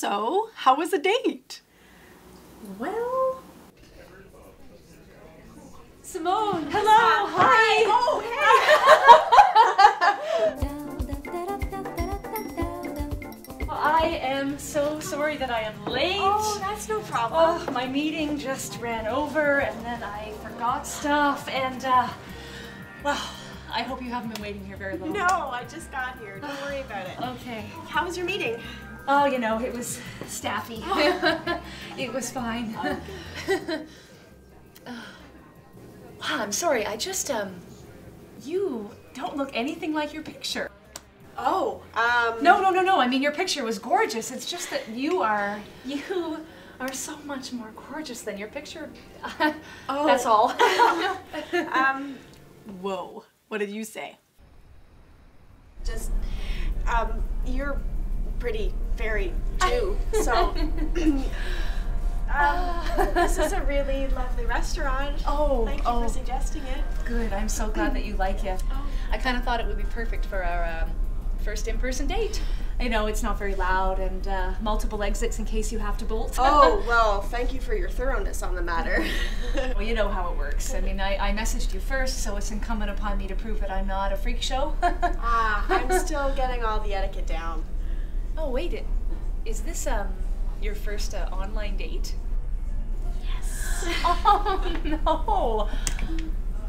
So, how was the date? Well. Simone. Hello. Hi. Oh, Well, I am so sorry that I am late. Oh, that's no problem. Oh, my meeting just ran over and then I forgot stuff and uh well, I hope you haven't been waiting here very long. No, I just got here. Don't worry about it. Okay. How was your meeting? Oh, you know, it was staffy. it was fine. wow, I'm sorry. I just um you don't look anything like your picture. Oh, um. No, no, no, no. I mean, your picture was gorgeous. It's just that you are you are so much more gorgeous than your picture. Oh. That's all. Um, Whoa, what did you say? just, um, you're pretty, very too. So, um, this is a really lovely restaurant. Oh, Thank you oh. for suggesting it. Good. I'm so glad that you like it. I kind of thought it would be perfect for our um, first in-person date. I know it's not very loud and uh, multiple exits in case you have to bolt. Oh, well, thank you for your thoroughness on the matter. well, you know how it works. I mean, I, I messaged you first, so it's incumbent upon me to prove that I'm not a freak show. ah, I'm still getting all the etiquette down. Oh, wait. It, is this um your first uh, online date? Yes. oh no.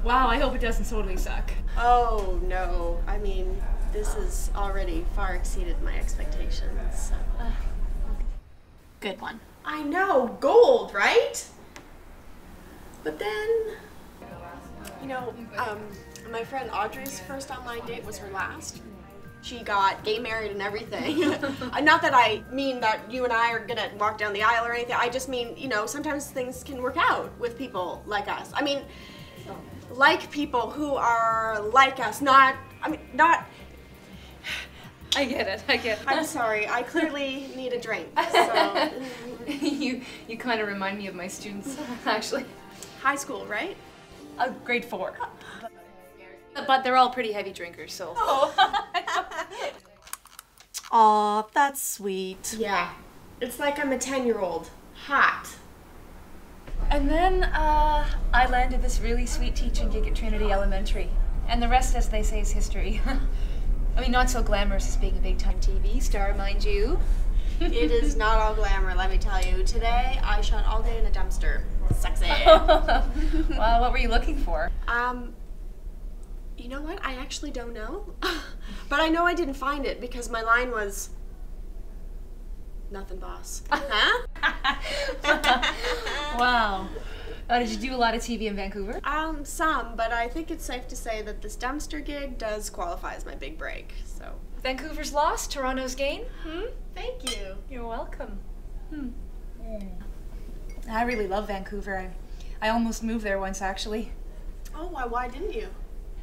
Wow. I hope it doesn't totally suck. Oh, no. I mean, this has already far exceeded my expectations. So. Good one. I know, gold, right? But then, you know, um, my friend Audrey's first online date was her last. She got gay married and everything. Uh, Not that I mean that you and I are gonna walk down the aisle or anything. I just mean, you know, sometimes things can work out with people like us. I mean, like people who are like us, not, I mean, not, I get it. I get I'm sorry, I clearly need a drink. So, you you kind of remind me of my students, actually. high school, right? Uh, grade four. But they're all pretty heavy drinkers, so. Aw, that's sweet. Yeah. It's like I'm a 10 year old. Hot. And then uh, I landed this really sweet teaching gig at Trinity Elementary. And the rest, as they say, is history. I mean, not so glamorous as being a big time TV star, mind you. It is not all glamour, let me tell you. Today, I shot all day in a dumpster. Sexy. well, what were you looking for? um, you know what? I actually don't know. but I know I didn't find it because my line was. Nothing, boss. huh? Wow. Uh, did you do a lot of TV in Vancouver? Um, some, but I think it's safe to say that this dumpster gig does qualify as my big break, so. Vancouver's loss, Toronto's gain. Hmm? Thank you. You're welcome. Hmm. I really love Vancouver. I, I almost moved there once, actually. Oh, why, why didn't you?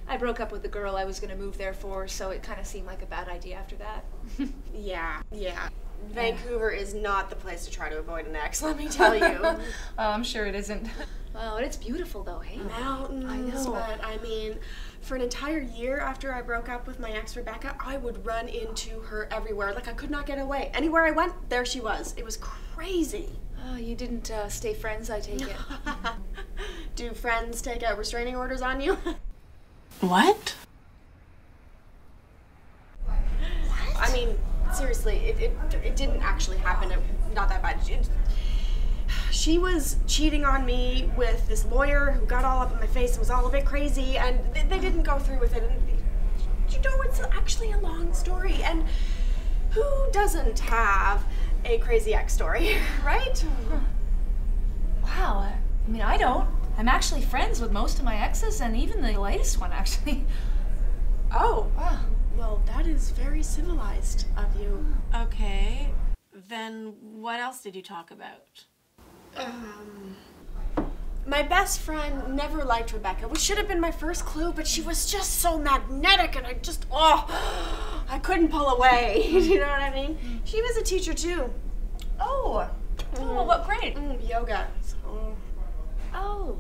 I broke up with the girl I was going to move there for, so it kind of seemed like a bad idea after that. Yeah, yeah. Vancouver is not the place to try to avoid an ex, let me tell you. oh, I'm sure it isn't. Well, it's beautiful though, hey? Mountains, I know. but I mean, for an entire year after I broke up with my ex Rebecca, I would run into her everywhere. Like I could not get away. Anywhere I went, there she was. It was crazy. Oh, you didn't uh, stay friends, I take it. Do friends take out restraining orders on you? What? I mean, seriously, it, it, it didn't actually happen. It, not that bad. It- she was cheating on me with this lawyer who got all up in my face and was all a bit crazy, and they, they didn't go through with it. And you know, it's actually a long story, and who doesn't have a crazy ex story, right? wow. I, I mean, I don't. I'm actually friends with most of my exes, and even the latest one, actually. Oh, Wow. well, that is very civilized of you. Okay. Then what else did you talk about? Um, my best friend never liked Rebecca, which should have been my first clue, but she was just so magnetic and I just, oh, I couldn't pull away. you know what I mean? She was a teacher too. Oh. Oh, well, what grade? Mm, yoga. So, Oh.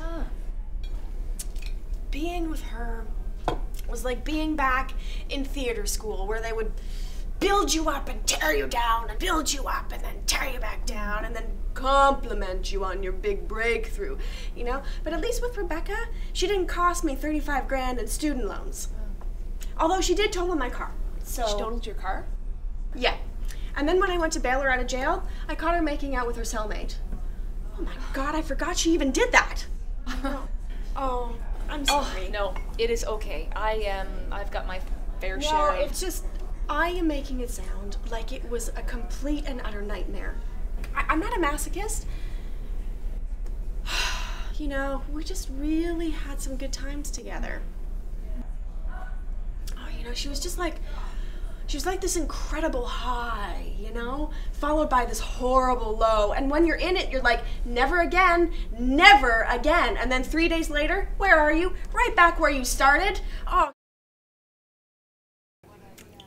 Ah. being with her was like being back in theater school where they would build you up and tear you down and build you up and then tear you back down and then compliment you on your big breakthrough, you know? But at least with Rebecca, she didn't cost me 35 grand in student loans. Although she did total my car. So She totaled your car? yeah. And then when I went to bail her out of jail, I caught her making out with her cellmate. Oh my god, I forgot she even did that. oh, I'm oh, sorry. No, it is okay. I am. I've got my fair No, share. Of... it's just I am making it sound like it was a complete and utter nightmare. I, I'm not a masochist. You know, we just really had some good times together. Oh, you know, she was just like she was like this incredible high, you know, followed by this horrible low. And when you're in it, you're like, never again, never again. And then three days later, where are you? Right back where you started. Oh,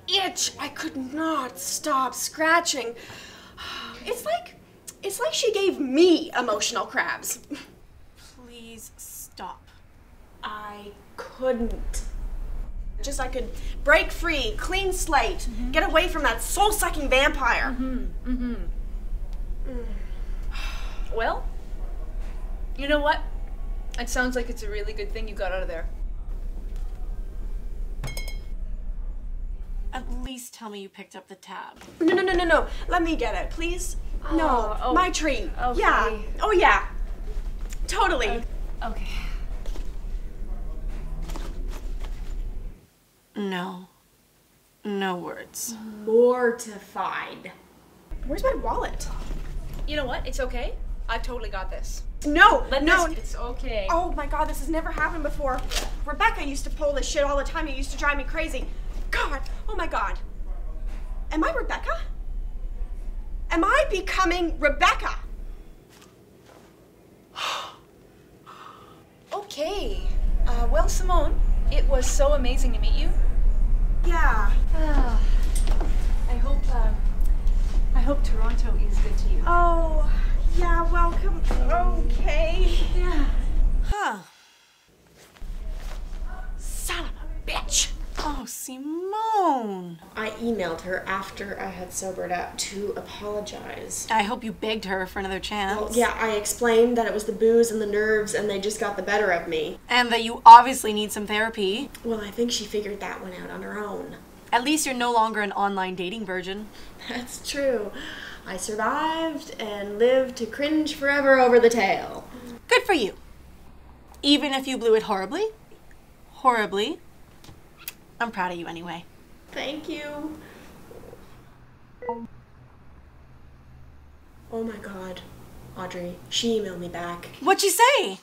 itch. I could not stop scratching. It's like, it's like she gave me emotional crabs. Please stop. I couldn't. Just I could break free, clean slate, mm-hmm. get away from that soul sucking vampire. Mm-hmm, mm-hmm. Well, you know what? It sounds like it's a really good thing you got out of there. At least tell me you picked up the tab. No, no, no, no, no. Let me get it, please. no, oh, oh. my treat. okay. Yeah. Oh, yeah. Totally. Okay. No. No words. Mortified. Where's my wallet? You know what? It's okay. I've totally got this. No, Let no. this- It's okay. Oh my god, this has never happened before. Rebecca used to pull this shit all the time. It used to drive me crazy. God, oh my god. Am I Rebecca? Am I becoming Rebecca? Okay. Uh, well, Simone, it was so amazing to meet you. Yeah. Ah, I hope. Um, I hope Toronto is good to you. Oh, yeah, welcome. Okay. Yeah. Huh. Son of a bitch. Oh, Simone. I emailed her after I had sobered up to apologize. I hope you begged her for another chance. Well, yeah, I explained that it was the booze and the nerves and they just got the better of me. And that you obviously need some therapy. Well, I think she figured that one out on her own. At least you're no longer an online dating virgin. That's true. I survived and lived to cringe forever over the tale. Good for you. Even if you blew it horribly. Horribly. I'm proud of you anyway. Thank you. Oh my god. Audrey, she emailed me back. What'd she say?